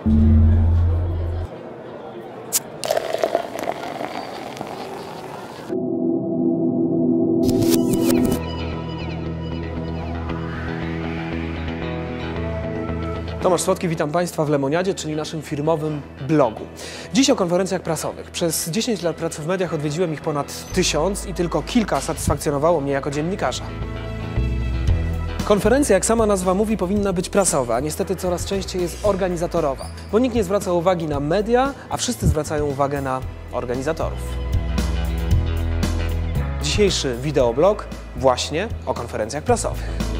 Tomasz Słodki, witam Państwa w Lemoniadzie, czyli naszym firmowym blogu. Dziś o konferencjach prasowych. Przez 10 lat pracy w mediach odwiedziłem ich ponad tysiąc i tylko kilka satysfakcjonowało mnie jako dziennikarza. Konferencja, jak sama nazwa mówi, powinna być prasowa, a niestety coraz częściej jest organizatorowa, bo nikt nie zwraca uwagi na media, a wszyscy zwracają uwagę na organizatorów. Dzisiejszy wideoblog właśnie o konferencjach prasowych.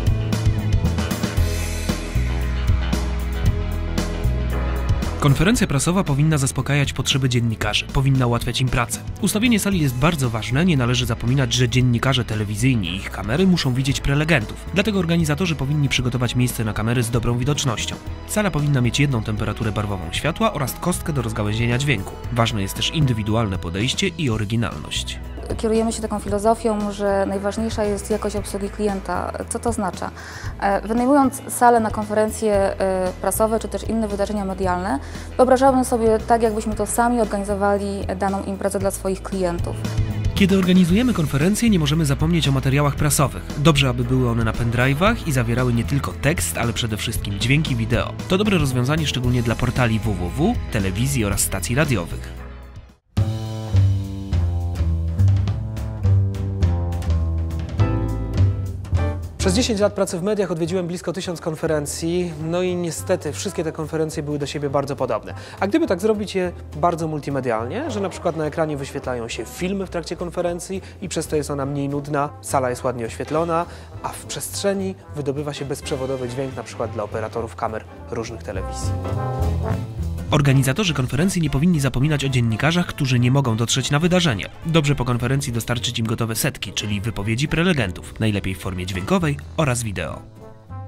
Konferencja prasowa powinna zaspokajać potrzeby dziennikarzy, powinna ułatwiać im pracę. Ustawienie sali jest bardzo ważne, nie należy zapominać, że dziennikarze telewizyjni i ich kamery muszą widzieć prelegentów. Dlatego organizatorzy powinni przygotować miejsce na kamery z dobrą widocznością. Sala powinna mieć jedną temperaturę barwową światła oraz kostkę do rozgałęzienia dźwięku. Ważne jest też indywidualne podejście i oryginalność kierujemy się taką filozofią, że najważniejsza jest jakość obsługi klienta. Co to oznacza? E, wynajmując salę na konferencje e, prasowe czy też inne wydarzenia medialne, wyobrażałbym sobie tak, jakbyśmy to sami organizowali daną imprezę dla swoich klientów. Kiedy organizujemy konferencje, nie możemy zapomnieć o materiałach prasowych. Dobrze, aby były one na pendrive'ach i zawierały nie tylko tekst, ale przede wszystkim dźwięki wideo. To dobre rozwiązanie szczególnie dla portali www, telewizji oraz stacji radiowych. Przez 10 lat pracy w mediach odwiedziłem blisko tysiąc konferencji, no i niestety wszystkie te konferencje były do siebie bardzo podobne. A gdyby tak zrobić je bardzo multimedialnie, że na przykład na ekranie wyświetlają się filmy w trakcie konferencji i przez to jest ona mniej nudna, sala jest ładnie oświetlona, a w przestrzeni wydobywa się bezprzewodowy dźwięk na przykład dla operatorów kamer różnych telewizji. Organizatorzy konferencji nie powinni zapominać o dziennikarzach, którzy nie mogą dotrzeć na wydarzenie. Dobrze po konferencji dostarczyć im gotowe setki, czyli wypowiedzi prelegentów, najlepiej w formie dźwiękowej oraz wideo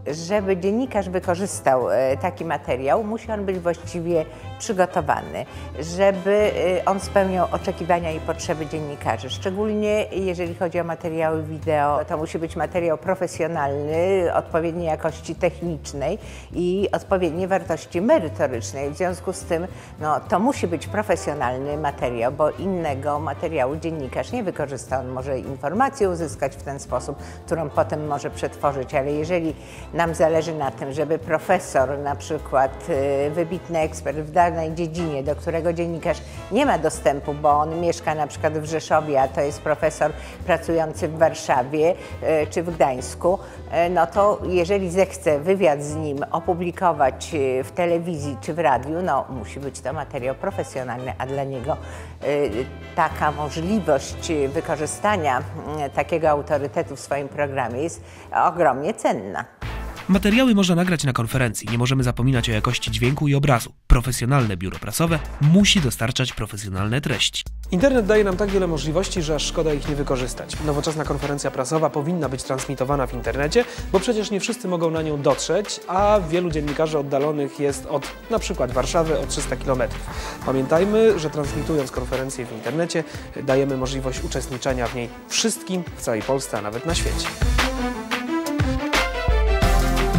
żeby dziennikarz wykorzystał e, taki materiał, musi on być właściwie przygotowany, żeby e, on spełniał oczekiwania i potrzeby dziennikarzy. Szczególnie jeżeli chodzi o materiały wideo, to musi być materiał profesjonalny, odpowiedniej jakości technicznej i odpowiedniej wartości merytorycznej. W związku z tym no, to musi być profesjonalny materiał, bo innego materiału dziennikarz nie wykorzysta. On może informację uzyskać w ten sposób, którą potem może przetworzyć, ale jeżeli nam zależy na tym, żeby profesor, na przykład y, wybitny ekspert w danej dziedzinie, do którego dziennikarz nie ma dostępu, bo on mieszka na przykład w Rzeszowie, a to jest profesor pracujący w Warszawie y, czy w Gdańsku, y, no to jeżeli zechce wywiad z nim opublikować w telewizji czy w radiu, no musi być to materiał profesjonalny, a dla niego taka możliwość wykorzystania takiego autorytetu w swoim programie jest ogromnie cenna. Materiały można nagrać na konferencji, nie możemy zapominać o jakości dźwięku i obrazu. Profesjonalne biuro prasowe musi dostarczać profesjonalne treści. Internet daje nam tak wiele możliwości, że szkoda ich nie wykorzystać. Nowoczesna konferencja prasowa powinna być transmitowana w internecie, bo przecież nie wszyscy mogą na nią dotrzeć, a wielu dziennikarzy oddalonych jest od na przykład Warszawy o 300 km. Pamiętajmy, że transmitując konferencję w internecie dajemy możliwość uczestniczenia w niej wszystkim w całej Polsce, a nawet na świecie.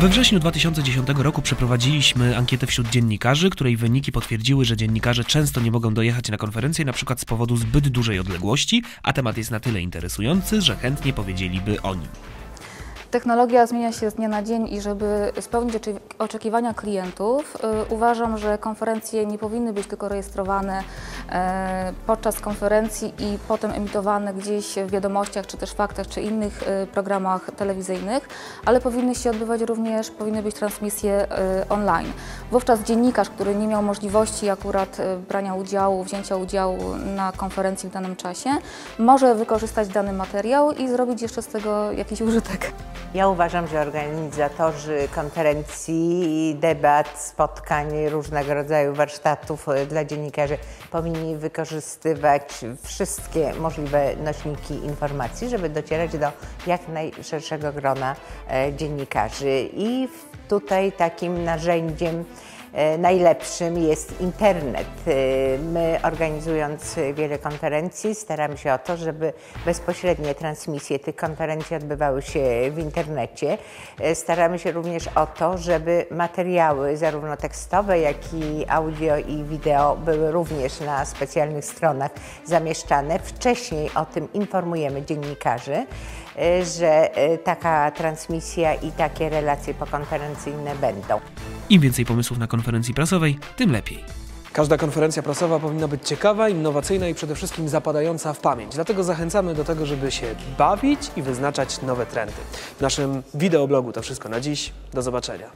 We wrześniu 2010 roku przeprowadziliśmy ankietę wśród dziennikarzy, której wyniki potwierdziły, że dziennikarze często nie mogą dojechać na konferencję na przykład z powodu zbyt dużej odległości, a temat jest na tyle interesujący, że chętnie powiedzieliby o nim. Technologia zmienia się z dnia na dzień i żeby spełnić oczekiwania klientów, y, uważam, że konferencje nie powinny być tylko rejestrowane y, podczas konferencji i potem emitowane gdzieś w wiadomościach, czy też faktach, czy innych y, programach telewizyjnych, ale powinny się odbywać również, powinny być transmisje online. Wówczas dziennikarz, który nie miał możliwości akurat brania udziału, wzięcia udziału na konferencji w danym czasie, może wykorzystać dany materiał i zrobić jeszcze z tego jakiś użytek. Ja uważam, że organizatorzy konferencji, debat, spotkań, różnego rodzaju warsztatów e, dla dziennikarzy powinni wykorzystywać wszystkie możliwe nośniki informacji, żeby docierać do jak najszerszego grona e, dziennikarzy. I tutaj takim narzędziem najlepszym jest internet. E, My organizując wiele konferencji staramy się o to, żeby bezpośrednie transmisje tych konferencji odbywały się w internecie. E, Staramy się również o to, żeby materiały zarówno tekstowe, jak i audio i wideo były również na specjalnych stronach zamieszczane. Wcześniej o tym informujemy dziennikarzy, e, E, że e, taka transmisja i takie relacje pokonferencyjne będą. Im więcej pomysłów na konferencji prasowej, tym lepiej. Każda konferencja prasowa powinna być ciekawa, innowacyjna i przede wszystkim zapadająca w pamięć. Dlatego zachęcamy do tego, żeby się bawić i wyznaczać nowe trendy. W naszym wideoblogu to wszystko na dziś. Do zobaczenia.